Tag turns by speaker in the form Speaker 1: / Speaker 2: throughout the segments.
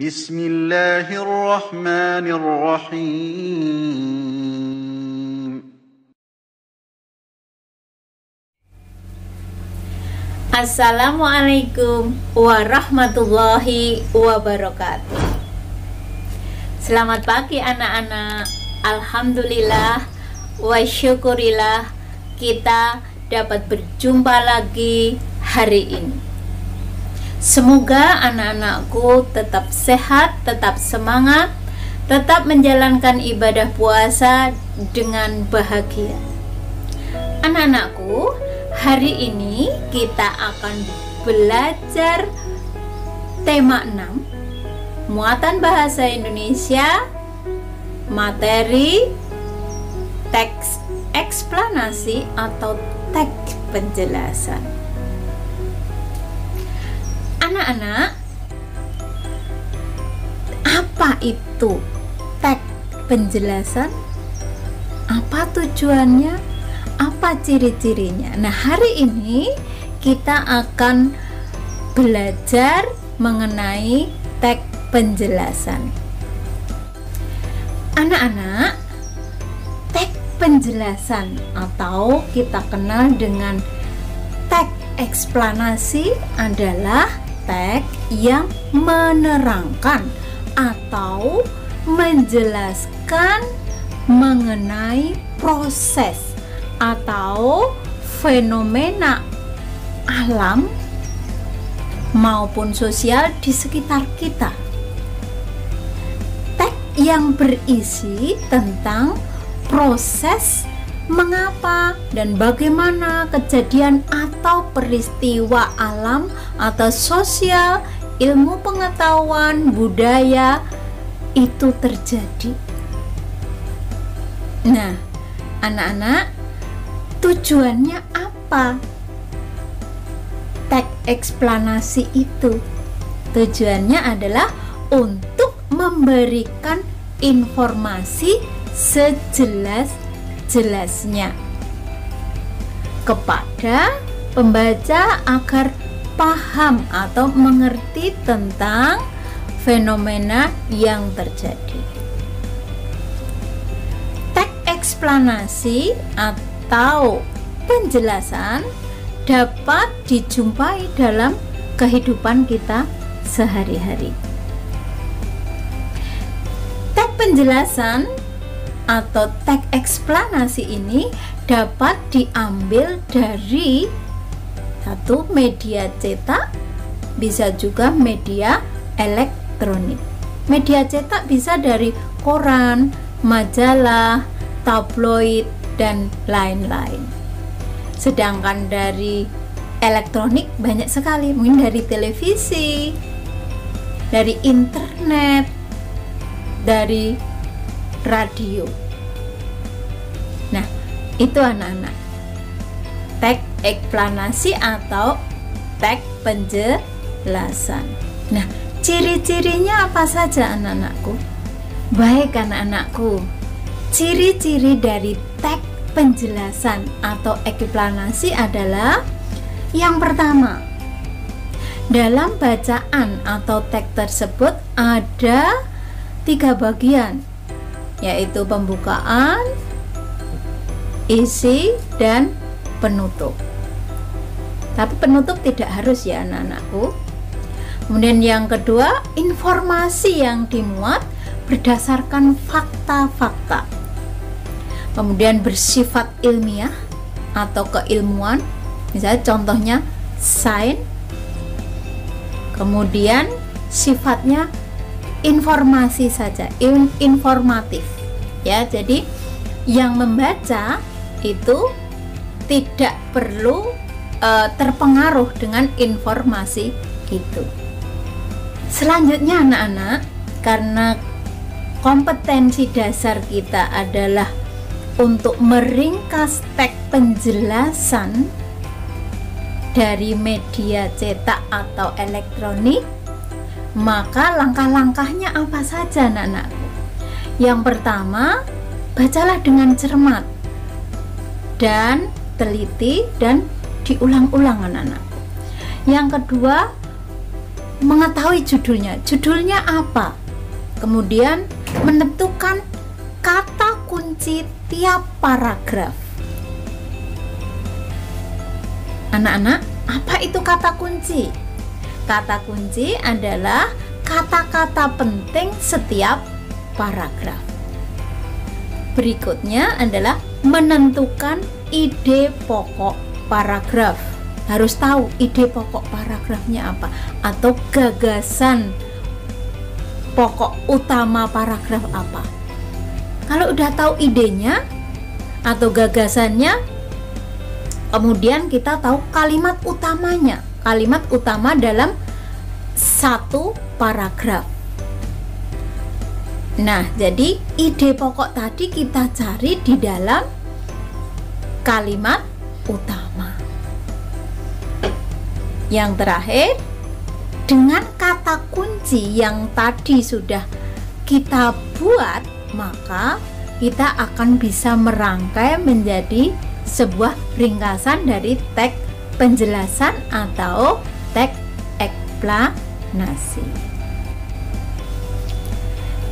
Speaker 1: بسم الله الرحمن الرحيم
Speaker 2: Assalamualaikum warahmatullahi wabarakatuh Selamat pagi anak-anak Alhamdulillah wa syukurillah Kita dapat berjumpa lagi hari ini Semoga anak-anakku tetap sehat, tetap semangat Tetap menjalankan ibadah puasa dengan bahagia. Anak-anakku, hari ini kita akan belajar tema 6 Muatan Bahasa Indonesia Materi Teks eksplanasi atau teks penjelasan Anak-anak Apa itu teks penjelasan? Apa tujuannya? apa ciri-cirinya. Nah, hari ini kita akan belajar mengenai teks penjelasan. Anak-anak, teks penjelasan atau kita kenal dengan teks eksplanasi adalah teks yang menerangkan atau menjelaskan mengenai proses atau fenomena alam maupun sosial di sekitar kita. Teks yang berisi tentang proses mengapa dan bagaimana kejadian atau peristiwa alam atau sosial, ilmu pengetahuan, budaya itu terjadi. Nah, anak-anak tujuannya apa teks eksplanasi itu tujuannya adalah untuk memberikan informasi sejelas-jelasnya kepada pembaca agar paham atau mengerti tentang fenomena yang terjadi. Teks eksplanasi atau penjelasan dapat dijumpai dalam kehidupan kita sehari-hari. Teks penjelasan atau teks eksplanasi ini dapat diambil dari satu media cetak, bisa juga media elektronik. Media cetak bisa dari koran, majalah, tabloid, dan lain-lain. Sedangkan dari elektronik banyak sekali, mungkin dari televisi, dari internet, dari radio. Nah, itu anak-anak. Teks eksplanasi atau teks penjelasan. Nah, ciri-cirinya apa saja anak-anakku? Baik anak-anakku, Ciri-ciri dari teks penjelasan atau eksplanasi adalah yang pertama, dalam bacaan atau teks tersebut ada tiga bagian, yaitu pembukaan, isi, dan penutup. Tapi penutup tidak harus ya anak-anakku. Kemudian yang kedua, informasi yang dimuat berdasarkan fakta-fakta kemudian bersifat ilmiah atau keilmuan misalnya contohnya sains kemudian sifatnya informasi saja in, informatif. Ya jadi yang membaca itu tidak perlu uh, terpengaruh dengan informasi itu. Selanjutnya anak-anak karena kompetensi dasar kita adalah untuk meringkas teks penjelasan dari media cetak atau elektronik maka langkah-langkahnya apa saja anak-anakku yang pertama bacalah dengan cermat dan teliti dan diulang-ulang anak-anakku yang kedua mengetahui judulnya. Judulnya apa? Kemudian menentukan kata kunci tiap paragraf. Anak-anak, apa itu kata kunci? Kata kunci adalah kata-kata penting setiap paragraf. Berikutnya adalah menentukan ide pokok paragraf. Harus tahu ide pokok paragrafnya apa atau gagasan pokok utama paragraf apa. Kalau udah tahu idenya atau gagasannya, kemudian kita tahu kalimat utamanya. Kalimat utama dalam satu paragraf. Nah, jadi ide pokok tadi kita cari di dalam kalimat utama. Yang terakhir, dengan kata kunci yang tadi sudah kita buat, maka kita akan bisa merangkai menjadi sebuah ringkasan dari teks penjelasan atau teks eksplanasi.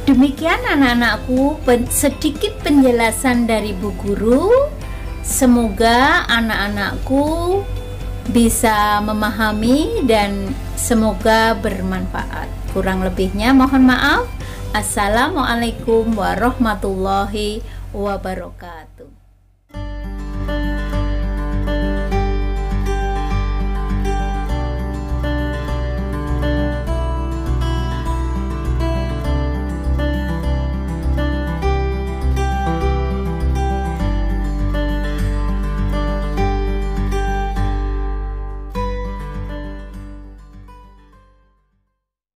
Speaker 2: Demikian anak-anakku sedikit penjelasan dari Bu Guru. Semoga anak-anakku bisa memahami dan semoga bermanfaat. Kurang lebihnya mohon maaf. Assalamualaikum warahmatullahi wabarakatuh.